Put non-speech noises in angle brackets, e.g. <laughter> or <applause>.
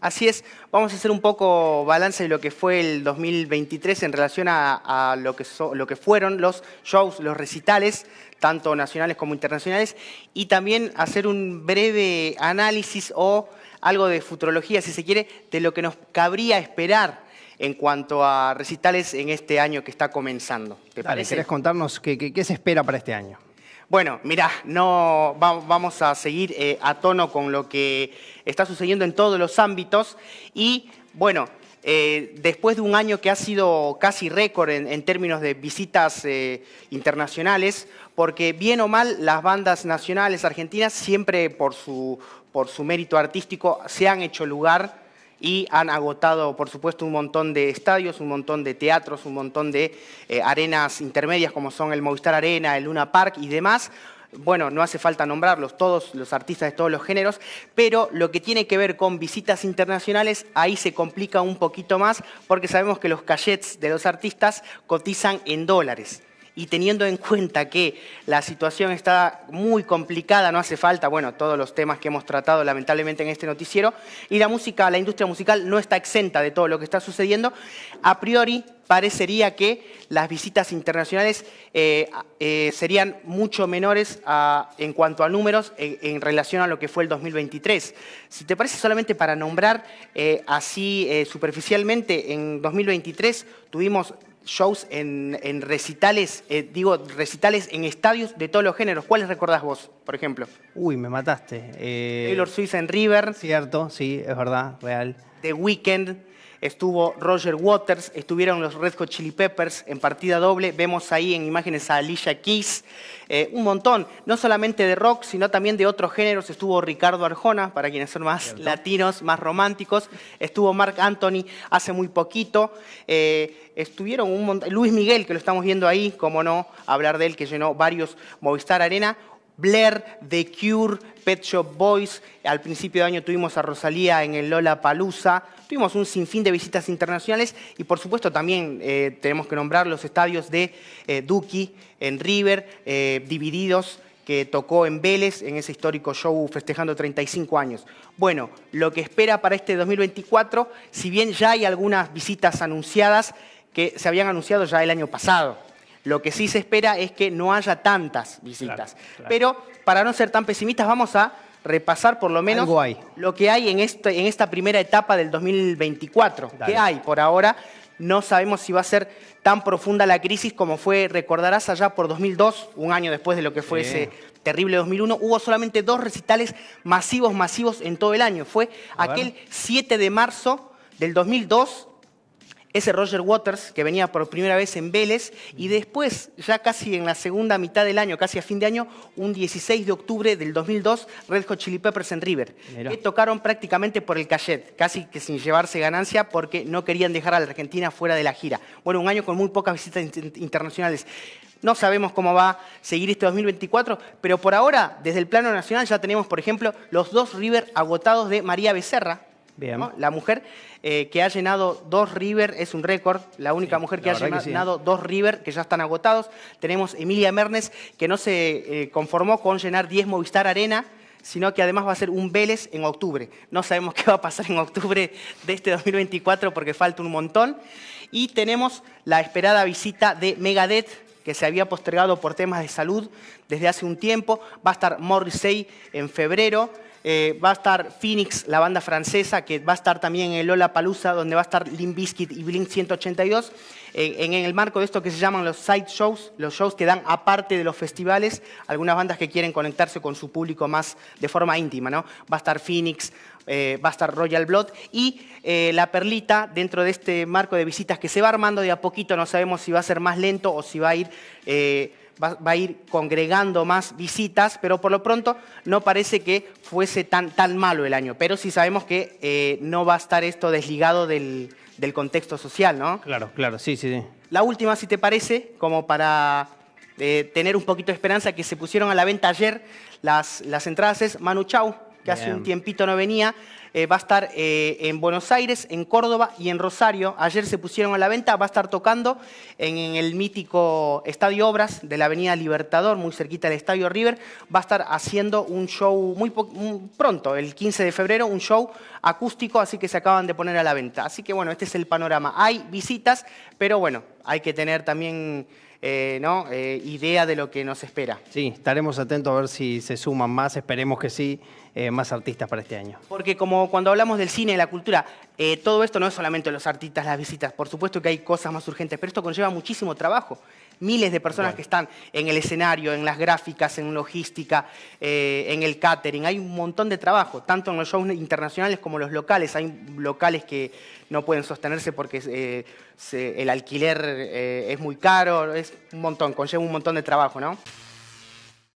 Así es, vamos a hacer un poco balance de lo que fue el 2023 en relación a, lo, que lo que fueron los shows, los recitales, tanto nacionales como internacionales, y también hacer un breve análisis o algo de futurología, si se quiere, de lo que nos cabría esperar en cuanto a recitales en este año que está comenzando. ¿Te parece? ¿Querés contarnos qué, se espera para este año? Bueno, mira, no, vamos a seguir eh, a tono con lo que está sucediendo en todos los ámbitos. Y, bueno, eh, después de un año que ha sido casi récord en, términos de visitas eh, internacionales, porque bien o mal las bandas nacionales argentinas siempre por su, por su mérito artístico se han hecho lugar y han agotado, por supuesto, un montón de estadios, un montón de teatros, un montón de eh, arenas intermedias como son el Movistar Arena, el Luna Park y demás. Bueno, no hace falta nombrarlos, todos los artistas de todos los géneros, pero lo que tiene que ver con visitas internacionales, ahí se complica un poquito más porque sabemos que los cachets de los artistas cotizan en dólares y teniendo en cuenta que la situación está muy complicada, no hace falta, bueno, todos los temas que hemos tratado lamentablemente en este noticiero, y la música, la industria musical no está exenta de todo lo que está sucediendo, a priori parecería que las visitas internacionales eh, eh, serían mucho menores en cuanto a números en, relación a lo que fue el 2023. Si te parece solamente para nombrar eh, así superficialmente, en 2023 tuvimos shows en, recitales, eh, digo, recitales en estadios de todos los géneros. ¿Cuáles recordás vos, por ejemplo? Uy, me mataste. Eh... Taylor Swift en River. Cierto, sí, es verdad, real. The Weeknd, estuvo Roger Waters, estuvieron los Red Hot Chili Peppers en partida doble, vemos ahí en imágenes a Alicia Keys, eh, un montón, no solamente de rock, sino también de otros géneros, estuvo Ricardo Arjona, para quienes son más latinos, más románticos, estuvo Mark Anthony hace muy poquito, eh, estuvieron un montón, Luis Miguel, que lo estamos viendo ahí, como no, hablar de él, que llenó varios Movistar Arena, Blair, The Cure, Pet Shop Boys. Al principio de año tuvimos a Rosalía en el Lola Palusa. Tuvimos un sinfín de visitas internacionales y, por supuesto, también eh, tenemos que nombrar los estadios de eh, Duki en River, eh, Divididos que tocó en Vélez en ese histórico show festejando 35 años. Bueno, lo que espera para este 2024, si bien ya hay algunas visitas anunciadas que se habían anunciado ya el año pasado, lo que sí se espera es que no haya tantas visitas. Pero para no ser tan pesimistas, vamos a repasar por lo menos lo que hay en, este, en esta primera etapa del 2024. ¿Qué hay por ahora? No sabemos si va a ser tan profunda la crisis como fue, recordarás, allá por 2002, un año después de lo que fue ese terrible 2001, hubo solamente dos recitales masivos, masivos en todo el año. Fue aquel 7 de marzo del 2002 ese Roger Waters que venía por primera vez en Vélez y después, ya casi en la segunda mitad del año, casi a fin de año, un 16 de octubre del 2002, Red Hot Chili Peppers en River, que tocaron prácticamente por el cachet, casi que sin llevarse ganancia porque no querían dejar a la Argentina fuera de la gira. Bueno, un año con muy pocas visitas internacionales. No sabemos cómo va a seguir este 2024, pero por ahora, desde el plano nacional, ya tenemos, por ejemplo, los dos River agotados de María Becerra, la mujer eh, que ha llenado dos River es un récord, la única mujer que ha llenado dos River que ya están agotados. Tenemos Emilia Mernes que no se eh, conformó con llenar 10 Movistar Arena, sino que además va a ser un Vélez en octubre. No sabemos <laughs> qué va a pasar en octubre de este 2024 porque falta un montón. Y tenemos la esperada visita de Megadeth, que se había postergado por temas de salud desde hace un tiempo. Va a estar Morrissey en febrero. Eh, va a estar Phoenix, la banda francesa, que va a estar también en Lola Palusa, donde va a estar Limp Bizkit y Blink 182, eh, en, el marco de esto que se llaman los side shows, los shows que dan aparte de los festivales, algunas bandas que quieren conectarse con su público más de forma íntima, ¿no? Va a estar Phoenix, eh, va a estar Royal Blood y La Perlita dentro de este marco de visitas que se va armando de a poquito, no sabemos si va a ser más lento o si va a ir va, a ir congregando más visitas, pero por lo pronto no parece que fuese tan, tan malo el año. Pero sí sabemos que eh, no va a estar esto desligado del, contexto social, ¿no? Claro, claro, sí, sí, sí. La última, si te parece, como para eh, tener un poquito de esperanza, que se pusieron a la venta ayer las, las entradas, es Manu Chao que hace un tiempito no venía. Eh, va a estar eh, en Buenos Aires, en Córdoba y en Rosario. Ayer se pusieron a la venta, va a estar tocando en, en el mítico Estadio Obras de la Avenida Libertador, muy cerquita del Estadio River. Va a estar haciendo un show muy pronto, el 15 de febrero, un show acústico, así que se acaban de poner a la venta. Así que bueno, este es el panorama. Hay visitas, pero bueno, hay que tener también eh, ¿no? Eh, idea de lo que nos espera. Sí, estaremos atentos a ver si se suman más, esperemos que sí, eh, más artistas para este año. Porque como cuando hablamos del cine y la cultura, todo esto no es solamente los artistas, las visitas, por supuesto que hay cosas más urgentes, pero esto conlleva muchísimo trabajo. Miles de personas que están en el escenario, en las gráficas, en logística, en el catering. Hay un montón de trabajo, tanto en los shows internacionales como los locales. Hay locales que no pueden sostenerse porque el alquiler eh, es muy caro, es un montón, conlleva un montón de trabajo, ¿no?